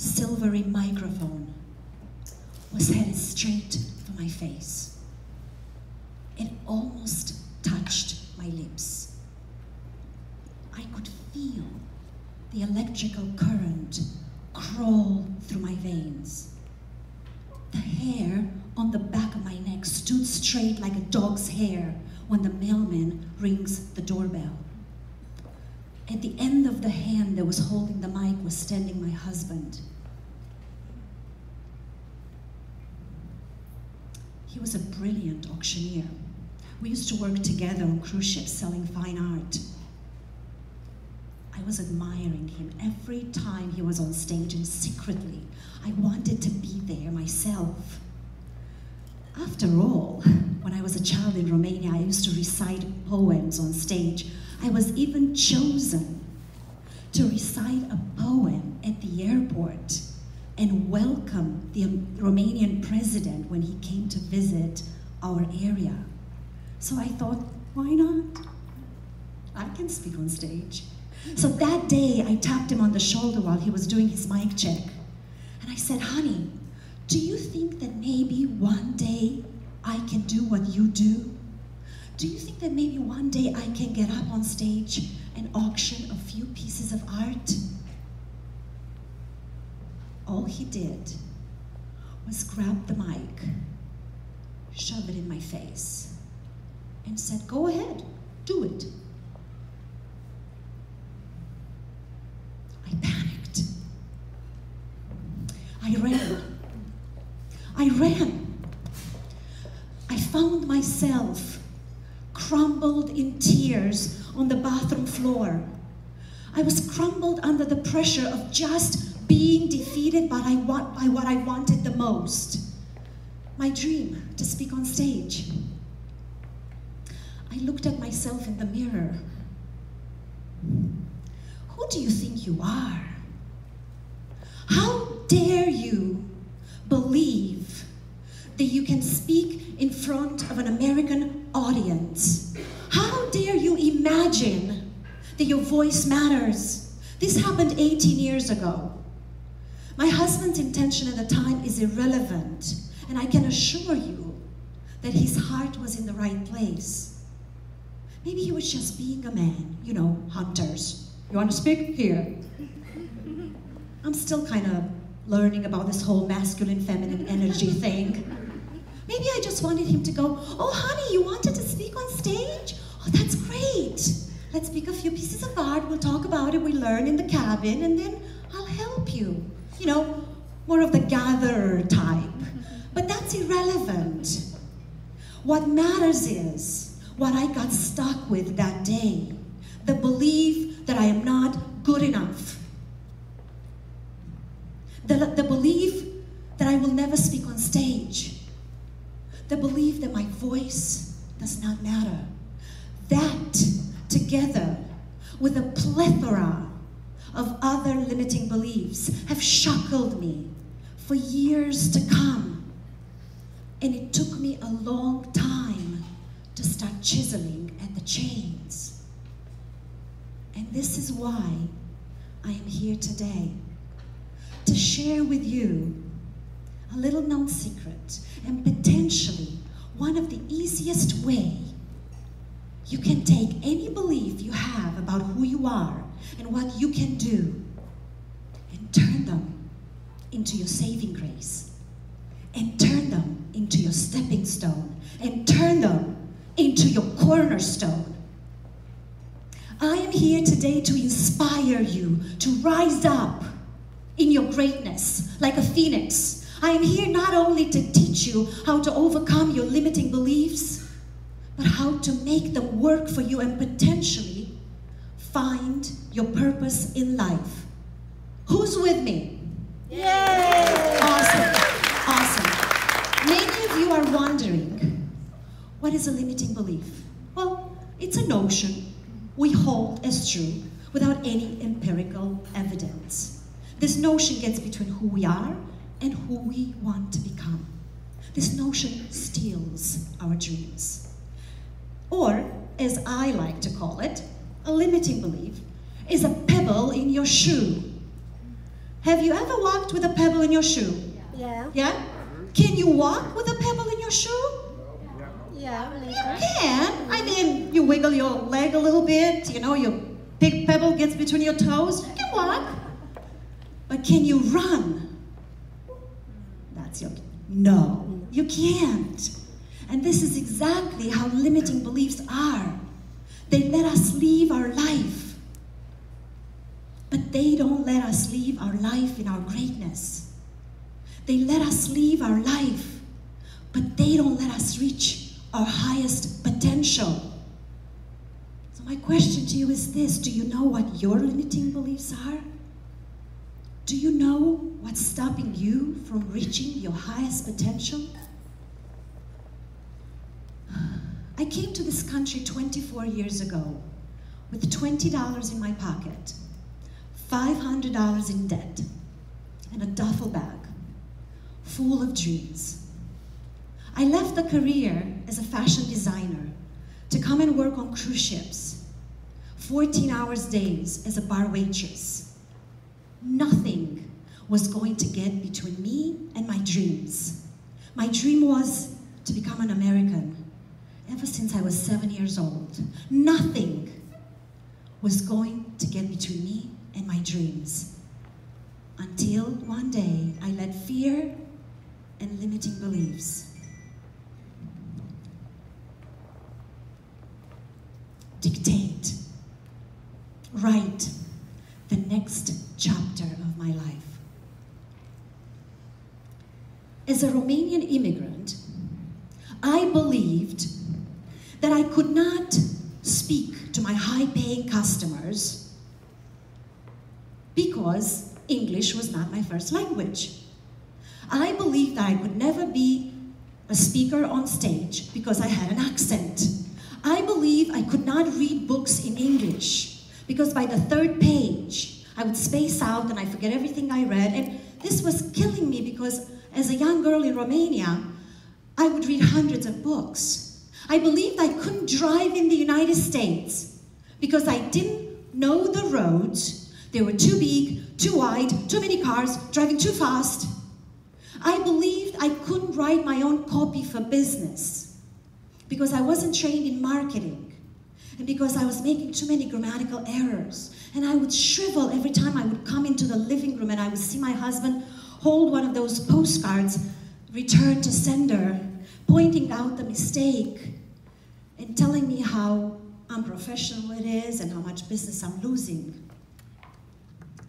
silvery microphone was headed straight for my face. It almost touched my lips. I could feel the electrical current crawl through my veins. The hair on the back of my neck stood straight like a dog's hair when the mailman rings the doorbell. At the end of the hand that was holding the mic was standing my husband. He was a brilliant auctioneer. We used to work together on cruise ships selling fine art. I was admiring him every time he was on stage, and secretly, I wanted to be there myself. After all, when I was a child in Romania, I used to recite poems on stage. I was even chosen to recite a poem at the airport and welcome the Romanian president when he came to visit our area. So I thought, why not? I can speak on stage. So that day, I tapped him on the shoulder while he was doing his mic check. And I said, honey, do you think that maybe one day I can do what you do? Do you think that maybe one day I can get up on stage and auction a few pieces of art? All he did was grab the mic, shove it in my face, and said, Go ahead, do it. I panicked. I ran. I ran. I found myself crumbled in tears on the bathroom floor. I was crumbled under the pressure of just being defeated by, I want, by what I wanted the most my dream to speak on stage. I looked at myself in the mirror. Who do you think you are? How dare you believe that you can speak in front of an American audience? How dare you imagine that your voice matters? This happened 18 years ago. My husband's intention at the time is irrelevant, and I can assure you that his heart was in the right place. Maybe he was just being a man, you know, hunters. You want to speak? Here. I'm still kind of learning about this whole masculine feminine energy thing. Maybe I just wanted him to go, Oh, honey, you wanted to speak on stage? Oh, that's great. Let's pick a few pieces of art. We'll talk about it. We learn in the cabin, and then I'll help you. You know, more of the gatherer type. But that's irrelevant. What matters is what I got stuck with that day the belief that I am not good enough, the, the belief that I will never speak on stage, the belief that my voice does not matter. That, together with a plethora of other limiting beliefs, have shackled me for years to come. And it took me a long time to start chiseling at the chains. And this is why I am here today to share with you a little known secret and potentially one of the easiest way you can take any belief you have about who you are and what you can do and turn them into your saving grace and turn them into your stepping stone and turn them into your cornerstone. I am here today to inspire you to rise up in your greatness like a phoenix. I am here not only to teach you how to overcome your limiting beliefs, but how to make them work for you and potentially find your purpose in life. Who's with me? Yay! Awesome. Awesome. Many of you are wondering what is a limiting belief? Well, it's a notion we hold as true without any empirical evidence. This notion gets between who we are and who we want to become. This notion steals our dreams. Or, as I like to call it, a limiting belief is a pebble in your shoe. Have you ever walked with a pebble in your shoe? Yeah. Yeah? Can you walk with a pebble in your shoe? Yeah. You can. I mean, you wiggle your leg a little bit, you know, your big pebble gets between your toes. You can walk. But can you run? That's your. No, you can't. And this is exactly how limiting beliefs are. They let us live our life, but they don't let us live our life in our greatness. They let us live our life, but they don't let us reach our highest potential. So, my question to you is this Do you know what your limiting beliefs are? Do you know what's stopping you from reaching your highest potential? I came to this country 24 years ago with $20 in my pocket, $500 in debt, and a duffel bag full of dreams. I left a career as a fashion designer to come and work on cruise ships, 14 hours days as a bar waitress. Nothing was going to get between me and my dreams. My dream was to become an American ever since I was seven years old. Nothing was going to get between me and my dreams until one day I let fear and limiting beliefs dictate, write the next chapter of my life. As a Romanian immigrant, I believed that I could not speak to my high paying customers because English was not my first language. I believed that I could never be a speaker on stage because I had an accent. I believed I could not read books in English because by the third page I would space out and I forget everything I read. And this was killing me because as a young girl in Romania, I would read hundreds of books. I believed I couldn't drive in the United States because I didn't know the roads. They were too big, too wide, too many cars, driving too fast. I believed I couldn't write my own copy for business because I wasn't trained in marketing and because I was making too many grammatical errors. And I would shrivel every time I would come into the living room and I would see my husband hold one of those postcards, return to sender, pointing out the mistake and telling me how unprofessional it is and how much business I'm losing.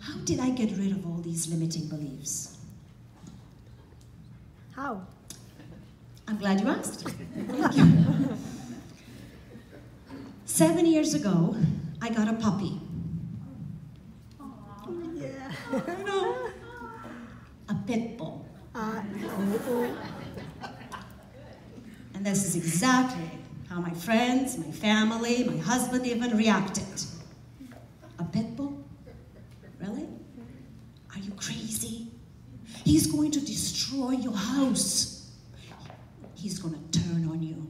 How did I get rid of all these limiting beliefs? How? I'm glad you asked. Thank you. Seven years ago, I got a puppy. Yeah. No. A pit bull. Uh, And this is exactly how my friends, my family, my husband even reacted. A pit bull? Really? Are you crazy? He's going to destroy your house. He's going to turn on you.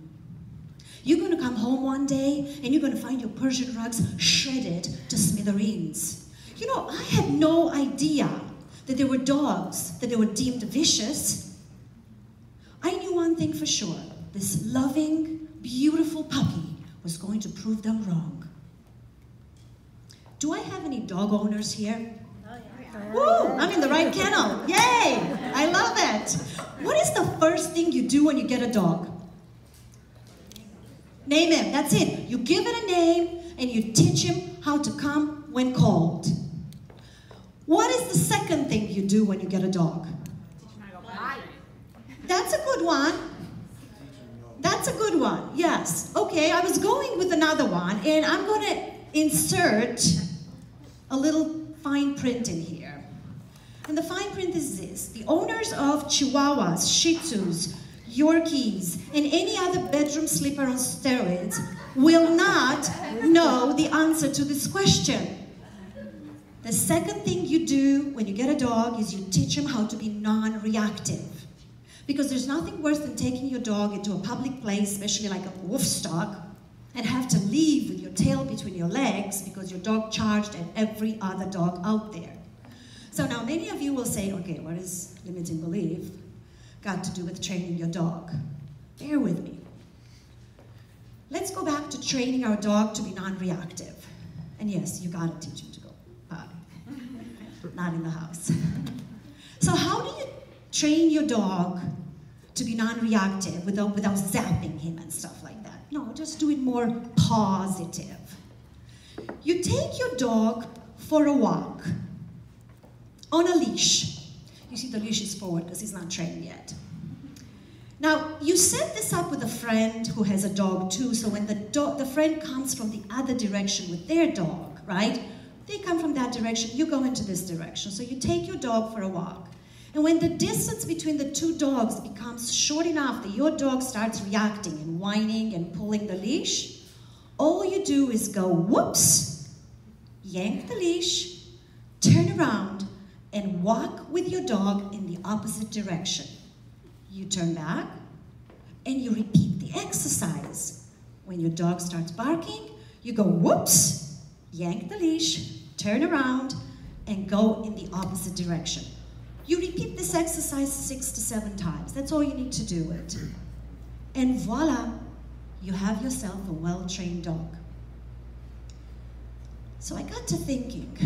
You're going to come home one day and you're going to find your Persian rugs shredded to smithereens. You know, I had no idea that there were dogs that they were deemed vicious. I knew one thing for sure this loving, beautiful puppy was going to prove them wrong. Do I have any dog owners here? Oh, yeah. Woo! I'm in the right kennel. Yay! I love it. What is the first thing you do when you get a dog? Name him. That's it. You give it a name and you teach him how to come when called. What is the second thing you do when you get a dog? That's a good one. That's a good one. Okay, I was going with another one, and I'm going to insert a little fine print in here. And the fine print is this the owners of Chihuahuas, Shih Tzus, Yorkies, and any other bedroom sleeper on steroids will not know the answer to this question. The second thing you do when you get a dog is you teach him how to be non reactive. Because there's nothing worse than taking your dog into a public place, especially like a Woofstock, and have to leave with your tail between your legs because your dog charged at every other dog out there. So now many of you will say, okay, what is limiting belief got to do with training your dog? Bear with me. Let's go back to training our dog to be non-reactive. And yes, you gotta teach him to go potty. Not in the house. So how do you train your dog to be non-reactive without, without zapping him and stuff like that? No, just do it more positive. You take your dog for a walk on a leash. You see the leash is forward because he's not trained yet. Now, you set this up with a friend who has a dog too, so when the, do- the friend comes from the other direction with their dog, right? They come from that direction, you go into this direction. So you take your dog for a walk. And when the distance between the two dogs becomes short enough that your dog starts reacting and whining and pulling the leash, all you do is go whoops, yank the leash, turn around, and walk with your dog in the opposite direction. You turn back and you repeat the exercise. When your dog starts barking, you go whoops, yank the leash, turn around, and go in the opposite direction. You repeat this exercise six to seven times. That's all you need to do it. And voila, you have yourself a well trained dog. So I got to thinking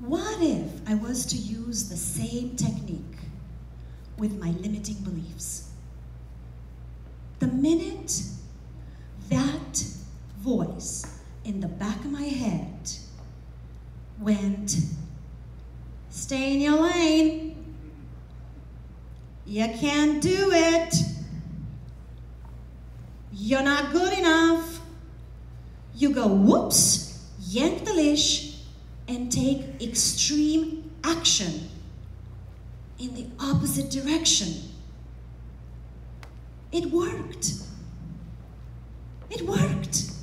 what if I was to use the same technique with my limiting beliefs? The minute that voice in the back of my head went, Stay in your lane. You can't do it. You're not good enough. You go, whoops, yank the leash, and take extreme action in the opposite direction. It worked. It worked.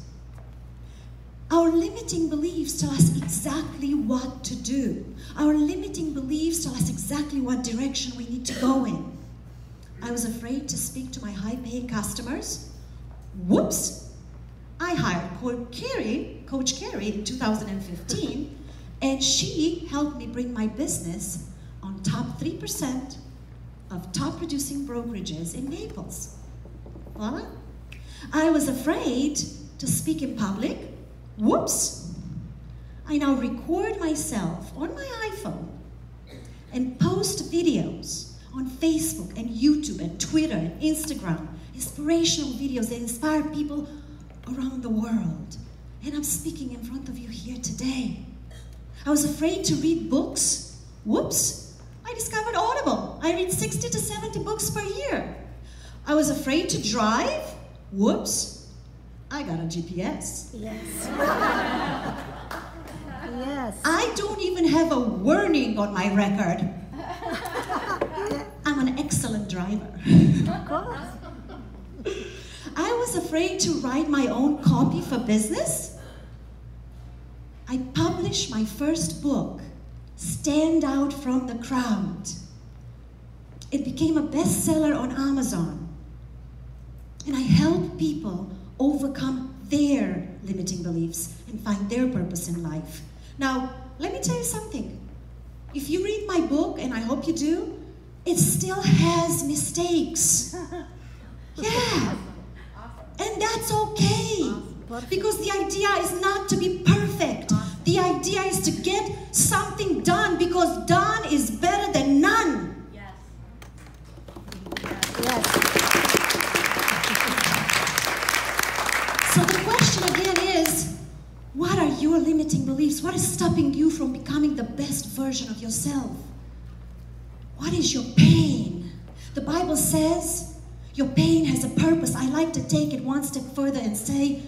Our limiting beliefs tell us exactly what to do. Our limiting beliefs tell us exactly what direction we need to go in. I was afraid to speak to my high paying customers. Whoops! I hired Coach Carey, Coach Carey in 2015, and she helped me bring my business on top 3% of top producing brokerages in Naples. Voila. I was afraid to speak in public Whoops! I now record myself on my iPhone and post videos on Facebook and YouTube and Twitter and Instagram, inspirational videos that inspire people around the world. And I'm speaking in front of you here today. I was afraid to read books. Whoops! I discovered Audible. I read 60 to 70 books per year. I was afraid to drive. Whoops! I got a GPS. Yes. yes. I don't even have a warning on my record. I'm an excellent driver. Of course. I was afraid to write my own copy for business. I published my first book, Stand Out from the Crowd. It became a bestseller on Amazon. And I help people overcome their limiting beliefs and find their purpose in life. Now, let me tell you something. If you read my book, and I hope you do, it still has mistakes. Yeah. And that's okay. Because the idea is not to be perfect. The idea is to get something done because done is better than none. Yes. So beliefs? What is stopping you from becoming the best version of yourself? What is your pain? The Bible says your pain has a purpose. I like to take it one step further and say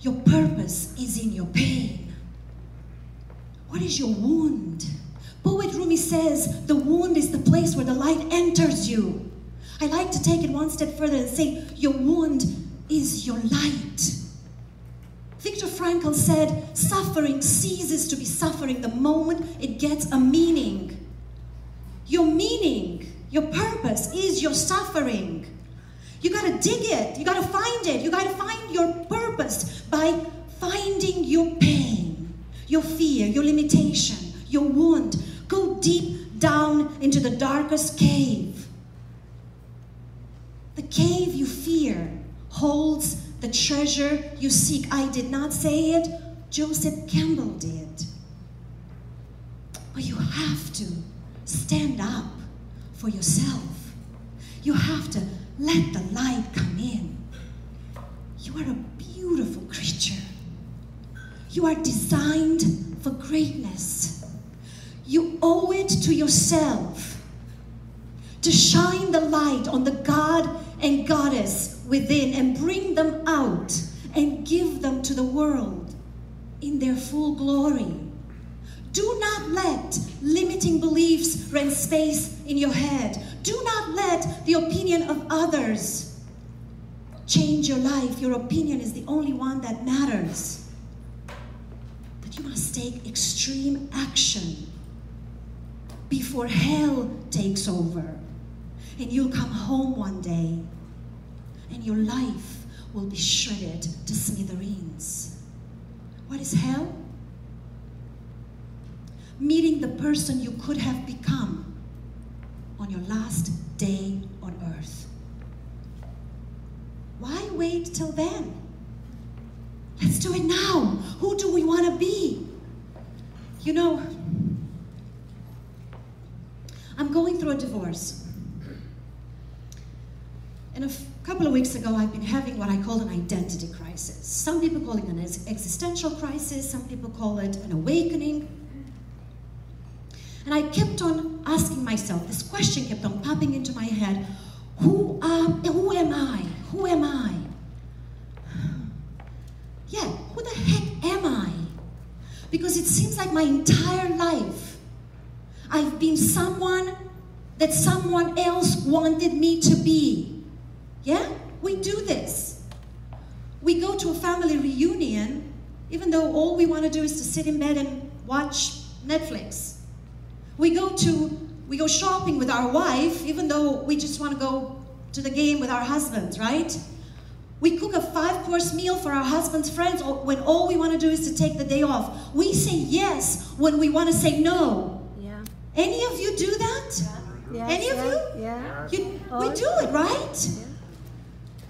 your purpose is in your pain. What is your wound? Poet Rumi says the wound is the place where the light enters you. I like to take it one step further and say your wound is your light. Viktor Frankl said, suffering ceases to be suffering the moment it gets a meaning. Your meaning, your purpose is your suffering. You gotta dig it, you gotta find it, you gotta find your purpose by finding your pain, your fear, your limitation, your wound. Go deep down into the darkest cave. The cave you fear holds the treasure you seek. I did not say it, Joseph Campbell did. But you have to stand up for yourself. You have to let the light come in. You are a beautiful creature. You are designed for greatness. You owe it to yourself to shine the light on the God and Goddess within and bring them out and give them to the world in their full glory. Do not let limiting beliefs rent space in your head. Do not let the opinion of others change your life. Your opinion is the only one that matters. But you must take extreme action before hell takes over. And you'll come home one day and your life will be shredded to smithereens. What is hell? meeting the person you could have become on your last day on earth. Why wait till then? Let's do it now. Who do we want to be? You know, I'm going through a divorce. And a couple of weeks ago, I've been having what I call an identity crisis. Some people call it an existential crisis, some people call it an awakening. And I kept on asking myself, this question kept on popping into my head who, um, who am I? Who am I? Yeah, who the heck am I? Because it seems like my entire life I've been someone that someone else wanted me to be. Yeah? We do this. We go to a family reunion, even though all we want to do is to sit in bed and watch Netflix. We go to we go shopping with our wife, even though we just want to go to the game with our husbands, right? We cook a five course meal for our husband's friends when all we want to do is to take the day off. We say yes when we want to say no. Yeah. Any of you do that? Yes, Any of yeah, you? Yeah. You, we do it, right?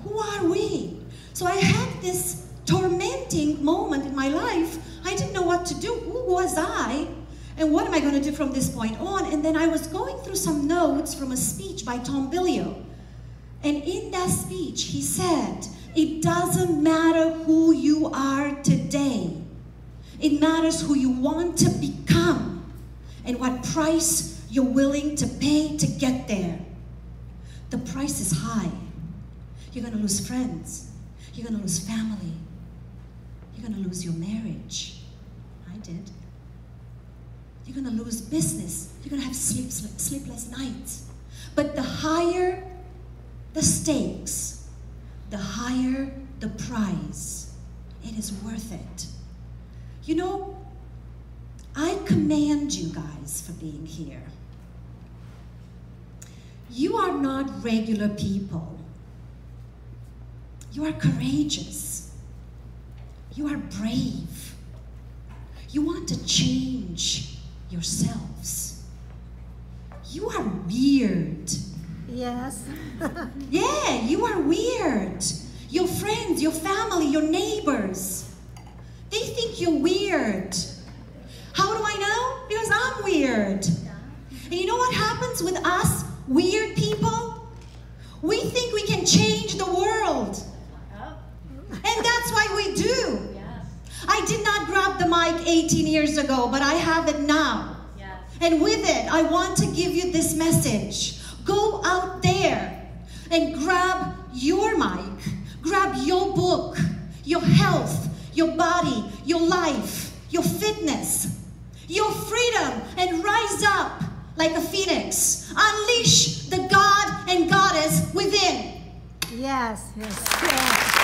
Who are we? So I had this tormenting moment in my life. I didn't know what to do. Who was I? And what am I going to do from this point on? And then I was going through some notes from a speech by Tom Bilyeu. And in that speech, he said, It doesn't matter who you are today, it matters who you want to become and what price you're willing to pay to get there. The price is high. You're going to lose friends, you're going to lose family, you're going to lose your marriage. I did. You're going to lose business. You're going to have sleep, sleep, sleepless nights. But the higher the stakes, the higher the prize. It is worth it. You know, I commend you guys for being here. You are not regular people. You are courageous. You are brave. You want to change yourselves. You are weird. Yes. Yeah, you are weird. Your friends, your family, your neighbors, they think you're weird. How do I know? Because I'm weird. And you know what happens with us weird people? We think we can change the world. And that's why we do. I did not grab the mic 18 years ago, but I have it now. And with it, I want to give you this message. Go out there and grab your mic, grab your book, your health, your body, your life, your fitness, your freedom, and rise up like a phoenix. Unleash the God and Goddess within. Yes. Yes. yes.